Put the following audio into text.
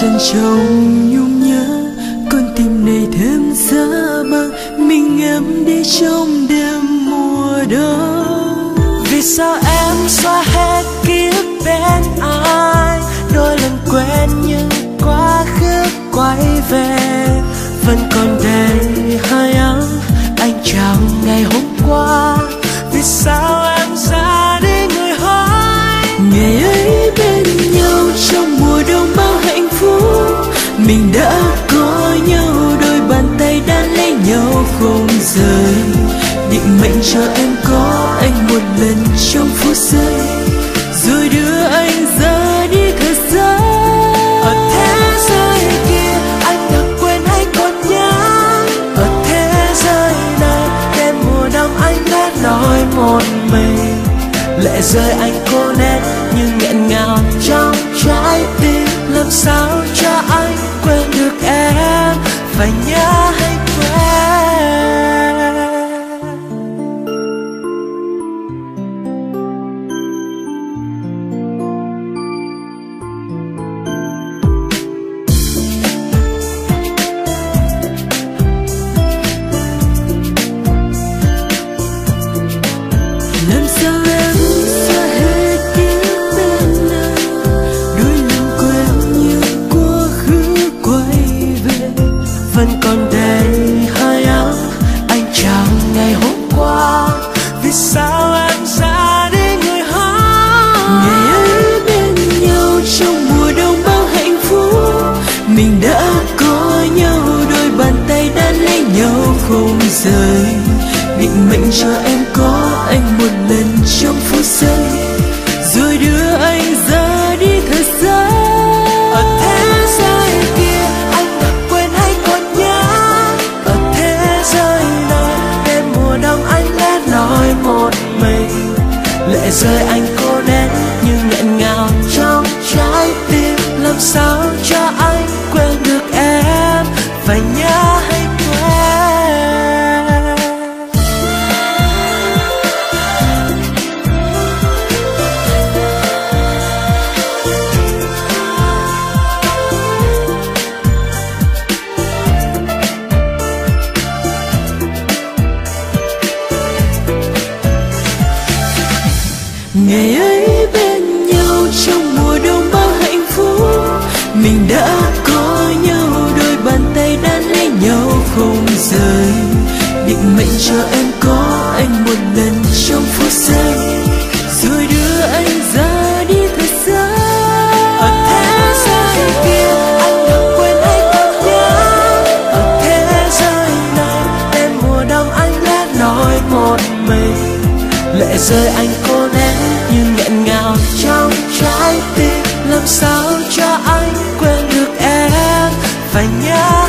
Chân trông trong nhung nhớ, con tim này thêm giá băng mình em đi trong đêm mùa đông. Vì sao em trong rồi đưa anh ra đi thật xa. Ở thế giới kia, anh đã quên hay còn nhớ ở thế giới này, đêm mùa đông anh đã nói một mình. Lệ rơi anh cô rời định mệnh cho em có lần trong phút giây rồi đưa anh ra đi thật xa. Ở thế giới kia, anh đã quên hay còn nhớ. Ở thế giới này, đêm mùa đông anh đã loi một mình. Lệ rơi anh cô nén nhưng nghẹn ngào trong trái tim. Làm sao cho anh quên được em? Và nhớ ngày ấy bên nhau trong mùa đông bao hạnh phúc. Mình đã có nhau, đôi bàn tay đan lấy nhau không rời. Định mệnh cho em có anh một lần trong phút giây. Rồi đưa anh ra đi thật xa. Ở thế giới kia, anh đã quên hay còn nhớ ở thế giới này đêm mùa đông anh đã loi một mình. Lệ rơi anh có như nghẹn ngào trong trái tim, làm sao cho anh quên được em và nhớ.